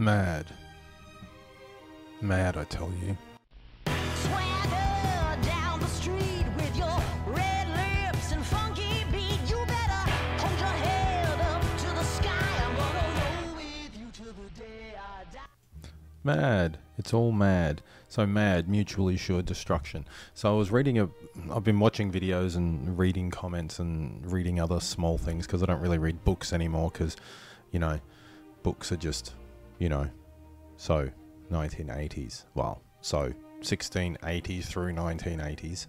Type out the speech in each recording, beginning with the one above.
Mad. Mad, I tell you. Swagger down the street with your red lips and funky beat. You better hold your head up to the sky. I'm gonna roll with you till the day I die. Mad. It's all mad. So mad, mutually assured destruction. So I was reading a. I've been watching videos and reading comments and reading other small things because I don't really read books anymore because, you know, books are just, you know, so 1980s. Well, so 1680s through 1980s.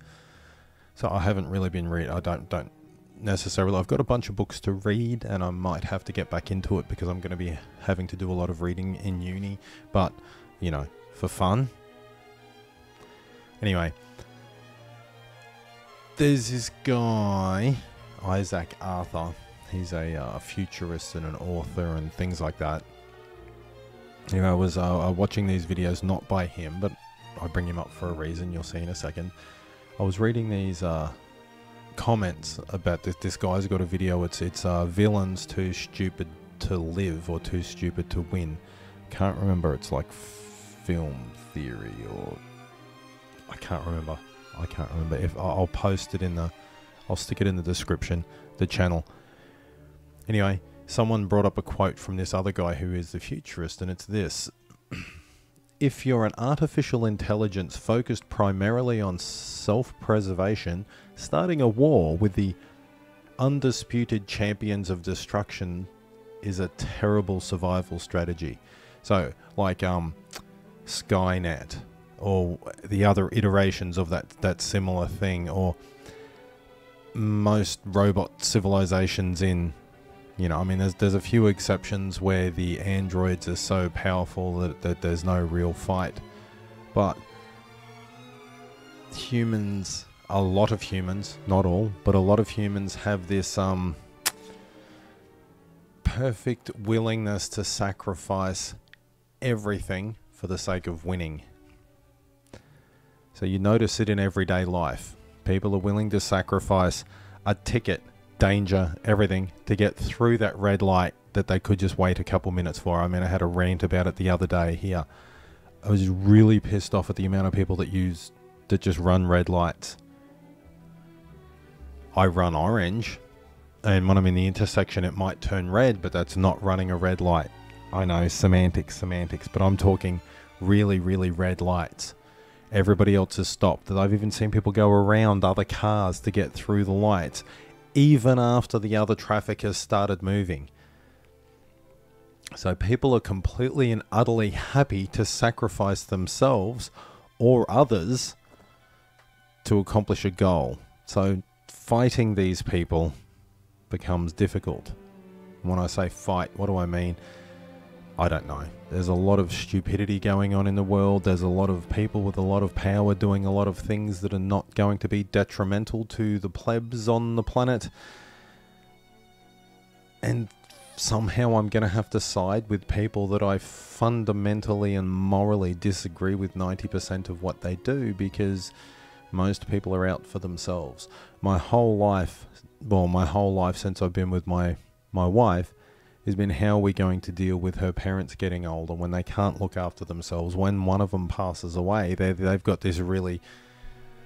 So I haven't really been read. I don't don't necessarily. I've got a bunch of books to read, and I might have to get back into it because I'm going to be having to do a lot of reading in uni. But you know, for fun. Anyway, there's this guy, Isaac Arthur. He's a uh, futurist and an author and things like that. You know, I was uh, uh, watching these videos not by him, but I bring him up for a reason. You'll see in a second. I was reading these uh, comments about this. This guy's got a video. It's it's uh, villains too stupid to live or too stupid to win. Can't remember. It's like film theory or I can't remember. I can't remember. If I'll post it in the, I'll stick it in the description, the channel. Anyway, someone brought up a quote from this other guy who is the futurist, and it's this. if you're an artificial intelligence focused primarily on self preservation, starting a war with the undisputed champions of destruction is a terrible survival strategy. So, like um, Skynet or the other iterations of that, that similar thing, or most robot civilizations in you know, I mean, there's there's a few exceptions where the androids are so powerful that, that there's no real fight, but humans, a lot of humans, not all, but a lot of humans have this um perfect willingness to sacrifice everything for the sake of winning. So you notice it in everyday life. People are willing to sacrifice a ticket danger, everything to get through that red light that they could just wait a couple minutes for. I mean, I had a rant about it the other day here. I was really pissed off at the amount of people that use that just run red lights. I run orange, and when I'm in the intersection, it might turn red, but that's not running a red light. I know semantics, semantics, but I'm talking really, really red lights. Everybody else has stopped. I've even seen people go around other cars to get through the lights even after the other traffic has started moving. So people are completely and utterly happy to sacrifice themselves or others to accomplish a goal. So fighting these people becomes difficult. When I say fight, what do I mean? I don't know. There's a lot of stupidity going on in the world. There's a lot of people with a lot of power doing a lot of things that are not going to be detrimental to the plebs on the planet. And somehow I'm going to have to side with people that I fundamentally and morally disagree with 90% of what they do because most people are out for themselves. My whole life, well, my whole life since I've been with my, my wife, has been how we're we going to deal with her parents getting older when they can't look after themselves. When one of them passes away they they've got this really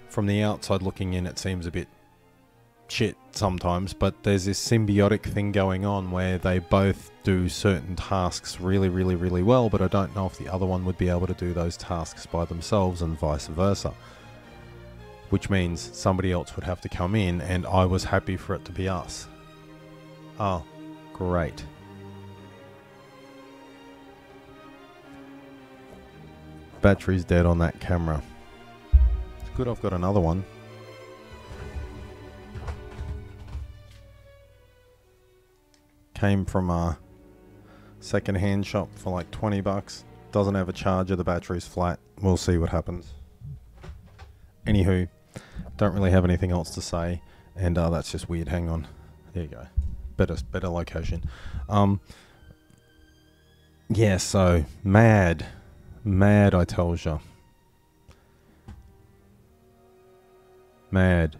from the outside looking in it seems a bit shit sometimes but there's this symbiotic thing going on where they both do certain tasks really really really well but I don't know if the other one would be able to do those tasks by themselves and vice versa which means somebody else would have to come in and I was happy for it to be us. Oh great battery's dead on that camera. It's good I've got another one. Came from a second-hand shop for like 20 bucks. Doesn't have a charger, the battery's flat. We'll see what happens. Anywho, don't really have anything else to say, and uh, that's just weird. Hang on, there you go. Better, better location. Um, yeah. So mad. Mad, I tells ya. Mad.